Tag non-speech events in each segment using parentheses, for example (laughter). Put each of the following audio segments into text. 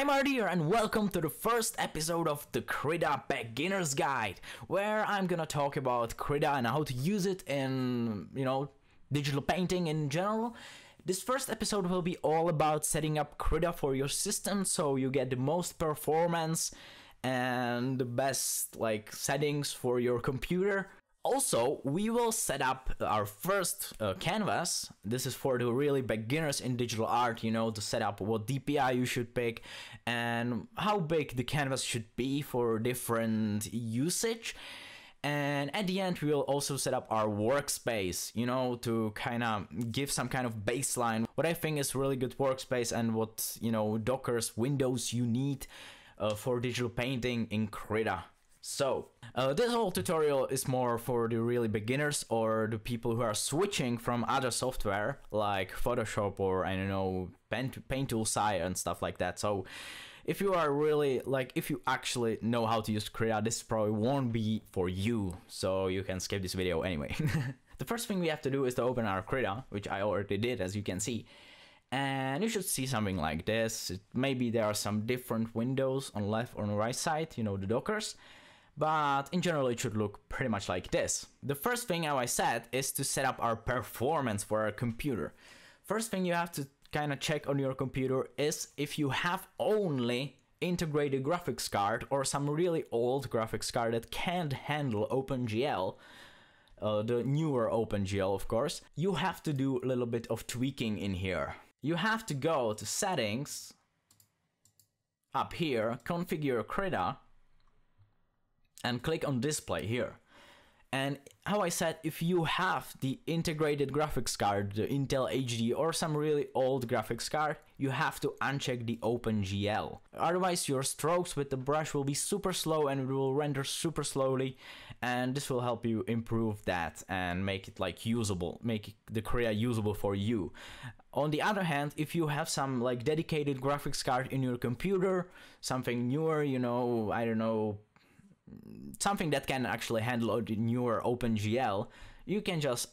I'm Ardir and welcome to the first episode of the Krita Beginner's Guide, where I'm gonna talk about Krita and how to use it in, you know, digital painting in general. This first episode will be all about setting up Krita for your system so you get the most performance and the best like settings for your computer. Also, we will set up our first uh, canvas. This is for the really beginners in digital art, you know, to set up what DPI you should pick and how big the canvas should be for different usage. And at the end, we will also set up our workspace, you know, to kind of give some kind of baseline. What I think is really good workspace and what, you know, Dockers, Windows you need uh, for digital painting in Krita. So, uh, this whole tutorial is more for the really beginners or the people who are switching from other software like Photoshop or I don't know, Paint, Paint Tool SAI and stuff like that. So, if you are really like, if you actually know how to use Krita, this probably won't be for you. So, you can skip this video anyway. (laughs) the first thing we have to do is to open our Krita, which I already did as you can see and you should see something like this. Maybe there are some different windows on left or on right side, you know, the dockers but in general it should look pretty much like this. The first thing, how I said, is to set up our performance for our computer. First thing you have to kind of check on your computer is if you have only integrated graphics card or some really old graphics card that can't handle OpenGL, uh, the newer OpenGL of course, you have to do a little bit of tweaking in here. You have to go to settings, up here, configure Krita, and click on display here. And how I said, if you have the integrated graphics card, the Intel HD or some really old graphics card, you have to uncheck the OpenGL. Otherwise your strokes with the brush will be super slow and it will render super slowly and this will help you improve that and make it like usable, make the Krita usable for you. On the other hand, if you have some like dedicated graphics card in your computer, something newer, you know, I don't know, something that can actually handle the newer OpenGL, you can just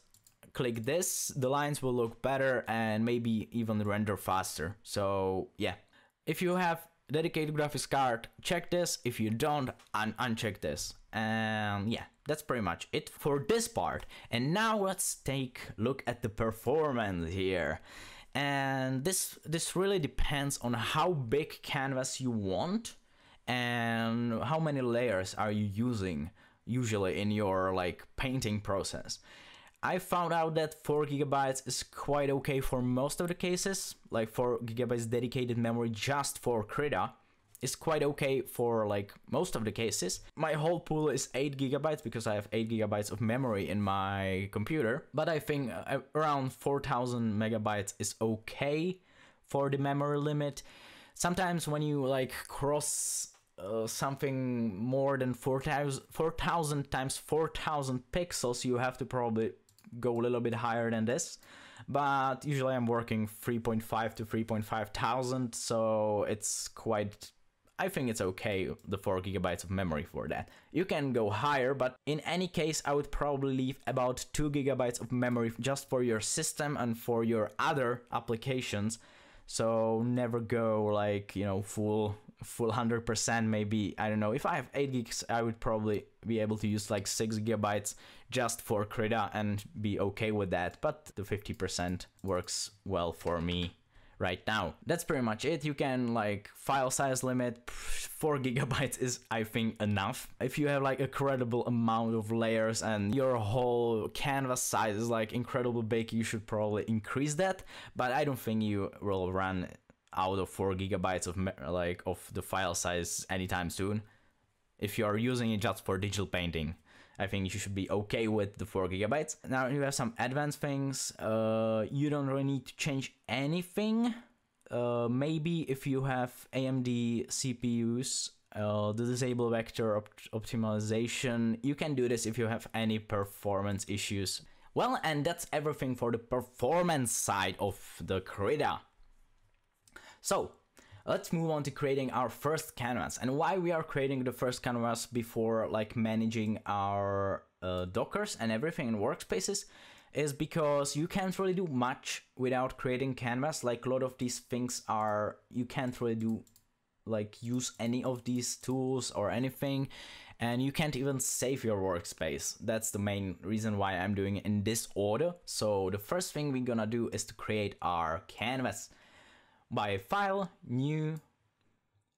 click this, the lines will look better and maybe even render faster. So yeah, if you have dedicated graphics card, check this. If you don't, un uncheck this. And yeah, that's pretty much it for this part. And now let's take look at the performance here. And this this really depends on how big canvas you want and how many layers are you using usually in your like painting process I found out that 4 gigabytes is quite okay for most of the cases, like 4 gigabytes dedicated memory just for Krita is quite okay for like most of the cases. My whole pool is 8 gigabytes because I have 8 gigabytes of memory in my computer, but I think uh, around 4000 megabytes is okay for the memory limit. Sometimes when you like cross uh, something more than 4000 4, times 4000 pixels you have to probably go a little bit higher than this but usually i'm working 3.5 to 3.5 thousand so it's quite I think it's okay, the 4 gigabytes of memory for that. You can go higher, but in any case, I would probably leave about 2 gigabytes of memory just for your system and for your other applications. So never go like, you know, full full 100% maybe i don't know. If i have 8 gigs i would probably be able to use like 6 gigabytes just for Krita and be okay with that. But the 50% works well for me right now. That's pretty much it. You can like file size limit. 4 (laughs) gigabytes is i think enough. If you have like a credible amount of layers and your whole canvas size is like incredible big you should probably increase that. But i don't think you will run out of 4 gigabytes of like of the file size anytime soon. If you are using it just for digital painting, I think you should be okay with the 4 gigabytes. Now you have some advanced things. Uh, you don't really need to change anything. Uh, maybe if you have AMD CPUs, uh, the disable vector op optimization, you can do this if you have any performance issues. Well, and that's everything for the performance side of the Krita. So let's move on to creating our first canvas and why we are creating the first canvas before like managing our uh, dockers and everything in workspaces is because you can't really do much without creating canvas like a lot of these things are you can't really do like use any of these tools or anything and you can't even save your workspace. That's the main reason why I'm doing it in this order. So the first thing we're gonna do is to create our canvas by file, new,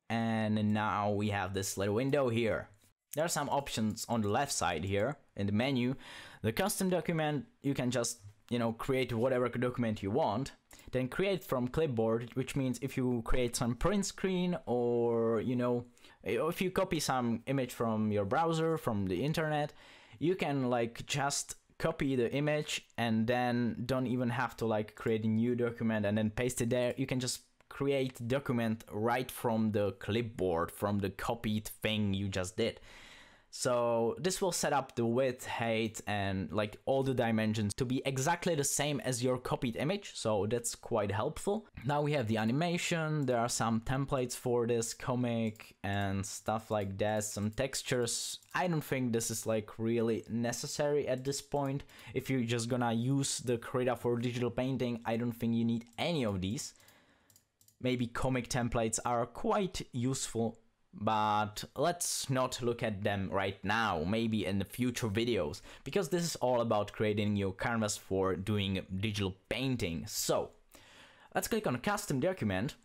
and now we have this little window here. There are some options on the left side here in the menu. The custom document, you can just, you know, create whatever document you want. Then create from clipboard, which means if you create some print screen or, you know, if you copy some image from your browser, from the internet, you can like just copy the image and then don't even have to like create a new document and then paste it there. You can just create document right from the clipboard, from the copied thing you just did. So this will set up the width, height, and like all the dimensions to be exactly the same as your copied image. So that's quite helpful. Now we have the animation. There are some templates for this comic and stuff like that. Some textures. I don't think this is like really necessary at this point. If you're just gonna use the Krita for digital painting, I don't think you need any of these. Maybe comic templates are quite useful but let's not look at them right now, maybe in the future videos, because this is all about creating your canvas for doing digital painting. So, let's click on custom document,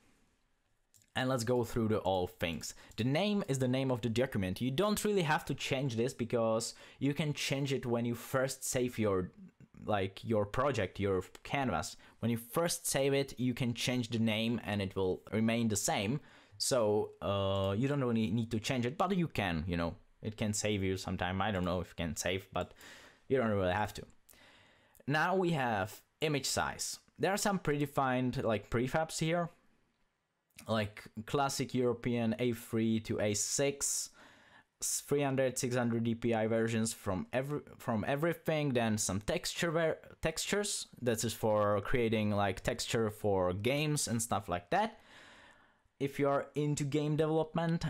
and let's go through the all things. The name is the name of the document. You don't really have to change this because you can change it when you first save your like your project, your canvas. When you first save it, you can change the name and it will remain the same. So uh, you don't really need to change it, but you can, you know, it can save you some time. I don't know if it can save, but you don't really have to. Now we have image size. There are some predefined like prefabs here, like classic European A3 to A6, 300, 600 dpi versions from every from everything. Then some texture textures. This is for creating like texture for games and stuff like that if you're into game development.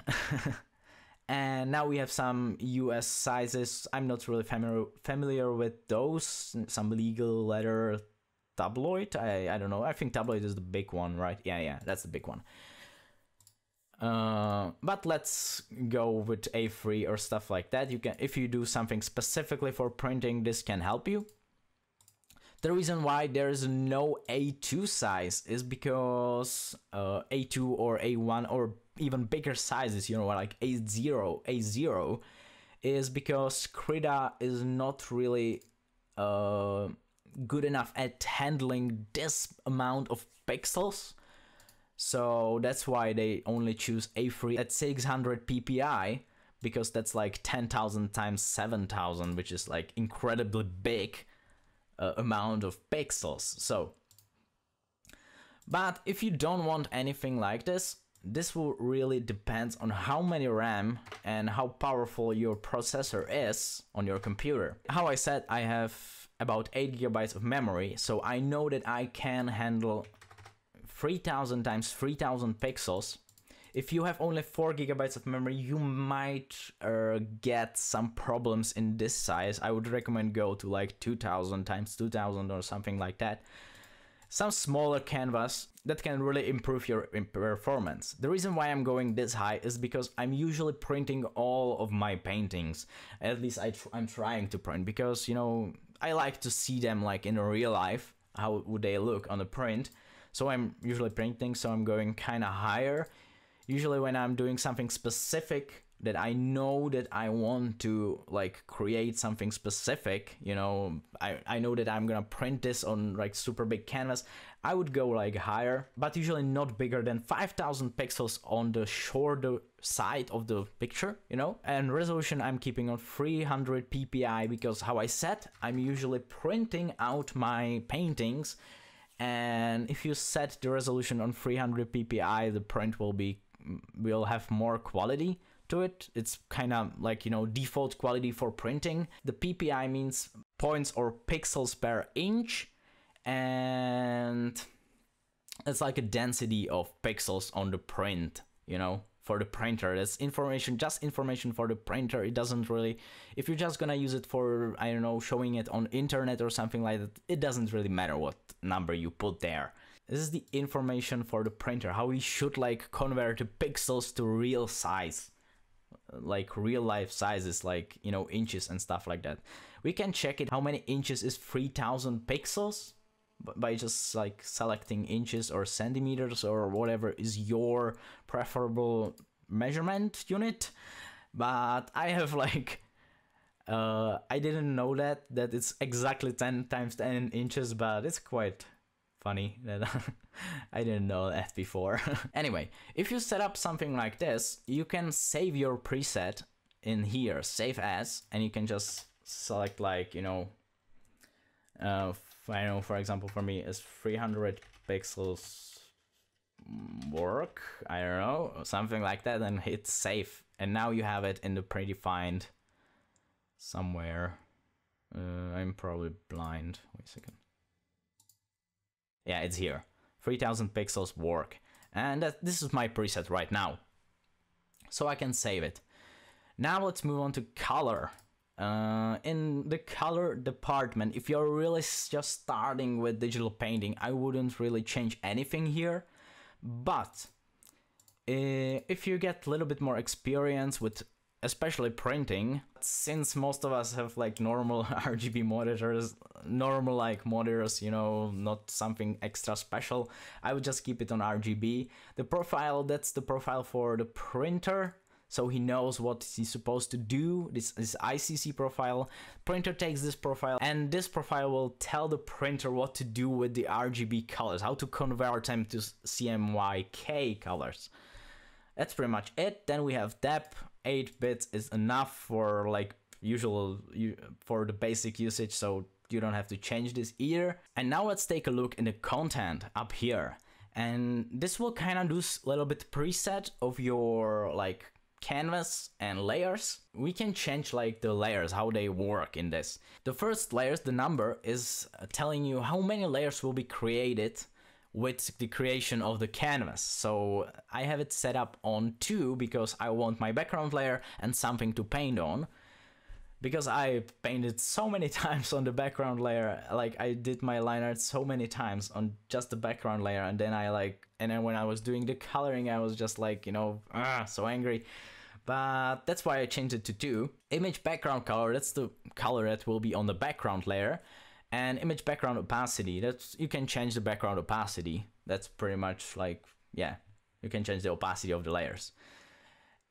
(laughs) and now we have some US sizes. I'm not really familiar familiar with those. Some legal letter tabloid. I I don't know. I think tabloid is the big one, right? Yeah, yeah, that's the big one. Uh, but let's go with A3 or stuff like that. You can, if you do something specifically for printing, this can help you. The reason why there is no A2 size is because uh, A2 or A1 or even bigger sizes, you know, like A0, A0, is because Krita is not really uh, good enough at handling this amount of pixels. So that's why they only choose A3 at 600 ppi because that's like 10,000 times 7,000, which is like incredibly big uh, amount of pixels. So, but if you don't want anything like this, this will really depend on how many RAM and how powerful your processor is on your computer. How I said, I have about 8 gigabytes of memory, so I know that I can handle 3000 times 3000 pixels if you have only 4 gigabytes of memory, you might uh, get some problems in this size. I would recommend go to like 2000 times 2000 or something like that. Some smaller canvas that can really improve your performance. The reason why I'm going this high is because I'm usually printing all of my paintings. At least I tr I'm trying to print because, you know, I like to see them like in real life. How would they look on the print? So I'm usually printing, so I'm going kind of higher usually when I'm doing something specific that I know that I want to like create something specific, you know, I, I know that I'm gonna print this on like super big canvas, I would go like higher, but usually not bigger than 5000 pixels on the shorter side of the picture, you know? And resolution I'm keeping on 300 ppi because how I said, I'm usually printing out my paintings and if you set the resolution on 300 ppi, the print will be will have more quality to it. It's kind of like, you know, default quality for printing. The PPI means points or pixels per inch and it's like a density of pixels on the print, you know, for the printer. That's information, just information for the printer. It doesn't really, if you're just gonna use it for, I don't know, showing it on internet or something like that, it doesn't really matter what number you put there. This is the information for the printer, how we should like convert the pixels to real size. Like real life sizes, like, you know, inches and stuff like that. We can check it how many inches is 3000 pixels by just like selecting inches or centimeters or whatever is your preferable measurement unit. But I have (laughs) like uh, I didn't know that that it's exactly 10 times 10 inches, but it's quite funny that (laughs) I didn't know that before. (laughs) anyway, if you set up something like this, you can save your preset in here, save as, and you can just select like, you know, uh, I know, for example, for me is 300 pixels work, I don't know, something like that, and hit save. And now you have it in the predefined somewhere. Uh, I'm probably blind. Wait a second. Yeah, it's here. 3000 pixels work. And that, this is my preset right now. So I can save it. Now let's move on to color. Uh, in the color department, if you're really just starting with digital painting, I wouldn't really change anything here. But uh, if you get a little bit more experience with especially printing, since most of us have like normal (laughs) RGB monitors, normal like monitors, you know, not something extra special, I would just keep it on RGB. The profile, that's the profile for the printer, so he knows what he's supposed to do. This is ICC profile. Printer takes this profile and this profile will tell the printer what to do with the RGB colors, how to convert them to CMYK colors. That's pretty much it. Then we have depth, 8 bits is enough for like usual for the basic usage so you don't have to change this either. And now let's take a look in the content up here. And this will kind of do a little bit preset of your like canvas and layers. We can change like the layers, how they work in this. The first layers, the number is uh, telling you how many layers will be created with the creation of the canvas. So I have it set up on two because I want my background layer and something to paint on. Because I painted so many (laughs) times on the background layer, like I did my line art so many times on just the background layer and then I like, and then when I was doing the coloring I was just like, you know, ah, so angry. But that's why I changed it to two. Image background color, that's the color that will be on the background layer and image background opacity that's you can change the background opacity. That's pretty much like yeah you can change the opacity of the layers.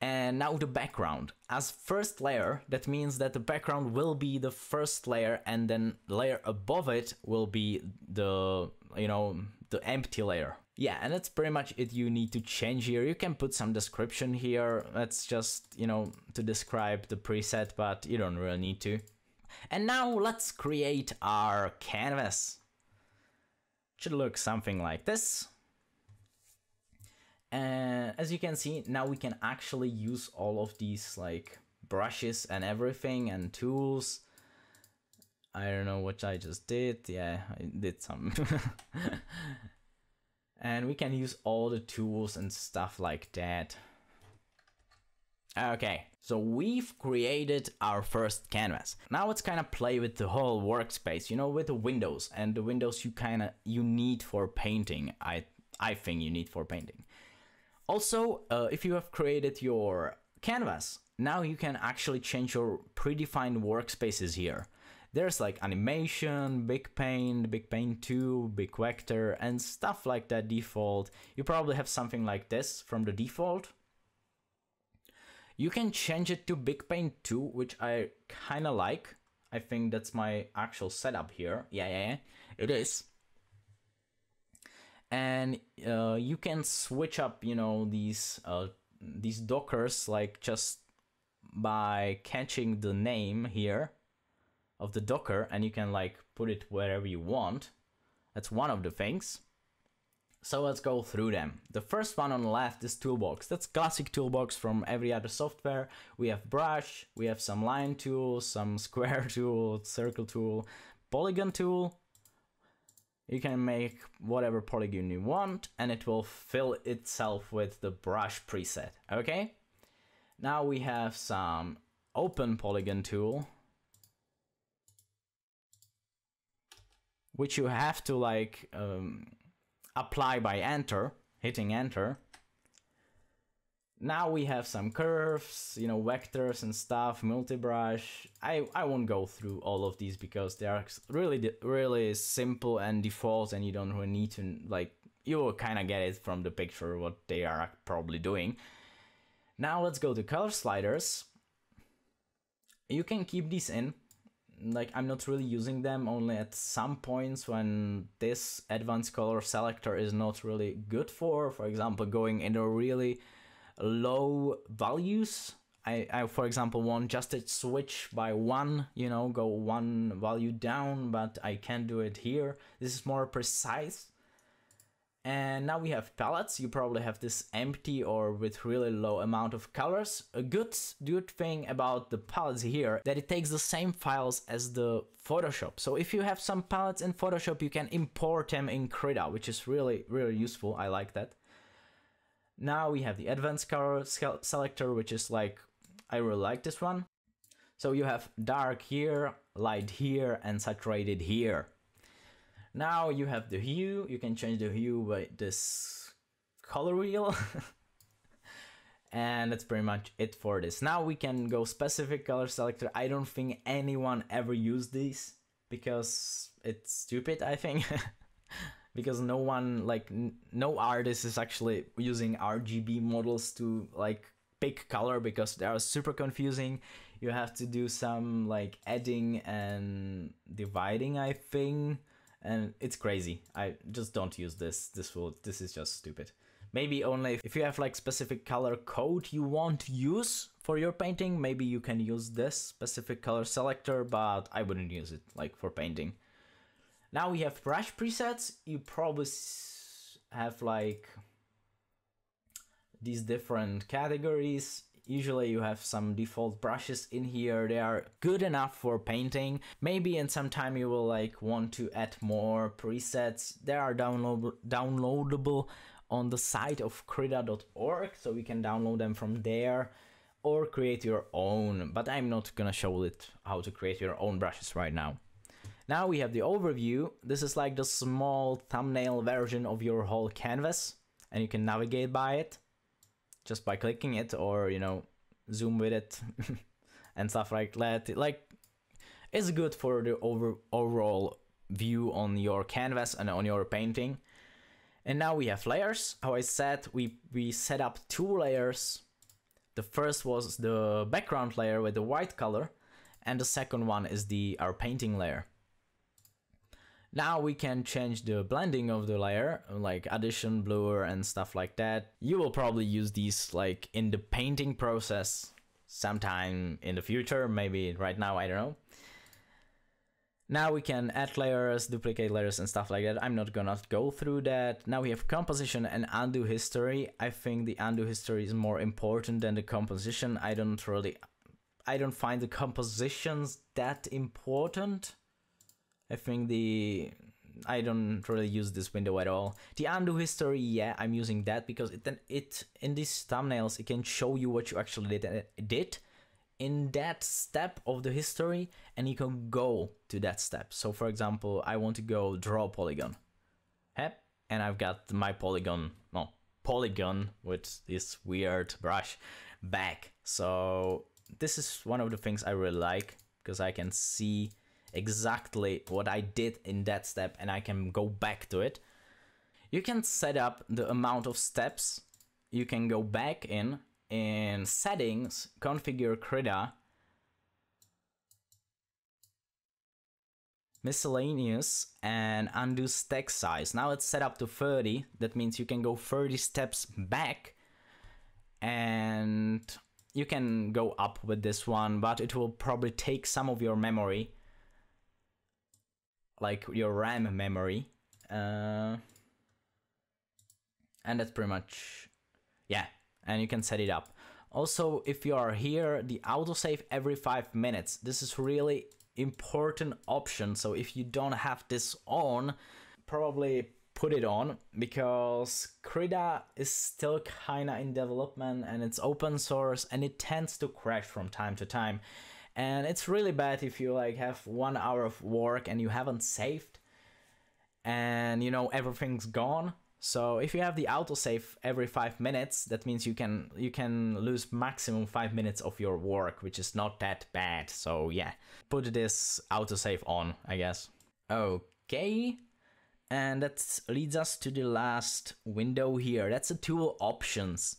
And now the background. As first layer that means that the background will be the first layer and then layer above it will be the you know the empty layer. Yeah and that's pretty much it you need to change here. You can put some description here. That's just you know to describe the preset but you don't really need to and now let's create our canvas. Should look something like this. And as you can see, now we can actually use all of these like brushes and everything and tools. I don't know what I just did. Yeah, I did some. (laughs) and we can use all the tools and stuff like that. Okay, so we've created our first canvas. Now let's kind of play with the whole workspace, you know, with the windows and the windows you kind of you need for painting. I I think you need for painting. Also, uh, if you have created your canvas, now you can actually change your predefined workspaces here. There's like animation, big paint, big paint 2, big vector, and stuff like that default. You probably have something like this from the default you can change it to Big Paint 2, which I kind of like. I think that's my actual setup here. Yeah, yeah, yeah. It is. And uh, you can switch up, you know, these uh, these dockers like just by catching the name here of the docker and you can like put it wherever you want. That's one of the things. So let's go through them. The first one on the left is Toolbox. That's classic Toolbox from every other software. We have brush, we have some line tools, some (laughs) square tool, circle tool, polygon tool. You can make whatever polygon you want and it will fill itself with the brush preset, okay? Now we have some open polygon tool which you have to like um, apply by enter, hitting enter. Now we have some curves, you know, vectors and stuff, multi-brush. I, I won't go through all of these because they are really, really simple and default and you don't really need to, like, you will kind of get it from the picture what they are probably doing. Now let's go to color sliders. You can keep these in like I'm not really using them only at some points when this advanced color selector is not really good for. For example going into really low values. I, I for example want just to switch by one you know go one value down but I can't do it here. This is more precise and now we have palettes. You probably have this empty or with really low amount of colors. A good, good thing about the palettes here that it takes the same files as the Photoshop. So if you have some palettes in Photoshop, you can import them in Krita, which is really, really useful. I like that. Now we have the advanced color selector, which is like, I really like this one. So you have dark here, light here, and saturated here. Now you have the hue, you can change the hue by this color wheel. (laughs) and that's pretty much it for this. Now we can go specific color selector. I don't think anyone ever used these because it's stupid, I think. (laughs) because no one, like, no artist is actually using RGB models to, like, pick color because they are super confusing. You have to do some, like, adding and dividing, I think and it's crazy. I just don't use this. This will this is just stupid. Maybe only if you have like specific color code you want to use for your painting, maybe you can use this specific color selector, but I wouldn't use it like for painting. Now we have brush presets. You probably have like these different categories Usually you have some default brushes in here. They are good enough for painting. Maybe in some time you will like want to add more presets. They are download downloadable on the site of krita.org so you can download them from there or create your own but I'm not gonna show it how to create your own brushes right now. Now we have the overview. This is like the small thumbnail version of your whole canvas and you can navigate by it just by clicking it or you know zoom with it (laughs) and stuff like that. Like it's good for the over overall view on your canvas and on your painting. And now we have layers. How i said we we set up two layers. The first was the background layer with the white color and the second one is the our painting layer now we can change the blending of the layer, like addition, blur, and stuff like that. You will probably use these like in the painting process sometime in the future, maybe right now, I don't know. Now we can add layers, duplicate layers and stuff like that. I'm not gonna go through that. Now we have composition and undo history. I think the undo history is more important than the composition. I don't really, I don't find the compositions that important. I think the I don't really use this window at all. The undo history, yeah, I'm using that because it then it in these thumbnails it can show you what you actually did, did in that step of the history and you can go to that step. So for example, I want to go draw polygon. Yep, and I've got my polygon, no, polygon with this weird brush back. So this is one of the things I really like because I can see exactly what I did in that step and I can go back to it. You can set up the amount of steps you can go back in in settings, configure Krita, miscellaneous and undo stack size. Now it's set up to 30. That means you can go 30 steps back and you can go up with this one, but it will probably take some of your memory like your RAM memory. Uh, and that's pretty much, yeah, and you can set it up. Also, if you are here, the autosave every five minutes. This is really important option. So if you don't have this on, probably put it on because Krita is still kinda in development and it's open source and it tends to crash from time to time and it's really bad if you like have one hour of work and you haven't saved and you know everything's gone So if you have the autosave every five minutes, that means you can you can lose maximum five minutes of your work, which is not that bad. So yeah, put this autosave on, I guess. Okay, and that leads us to the last window here. That's the tool options.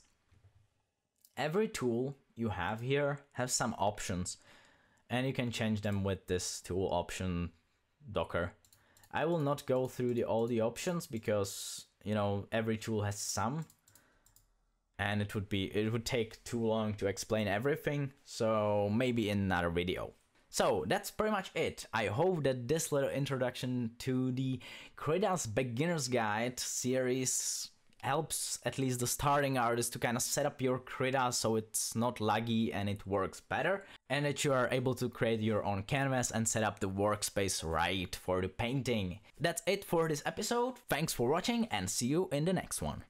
Every tool you have here has some options, and you can change them with this tool option docker. I will not go through the all the options because you know every tool has some. And it would be it would take too long to explain everything. So maybe in another video. So that's pretty much it. I hope that this little introduction to the Krita's beginner's guide series helps at least the starting artist to kind of set up your Krita so it's not laggy and it works better and that you are able to create your own canvas and set up the workspace right for the painting. That's it for this episode, thanks for watching and see you in the next one.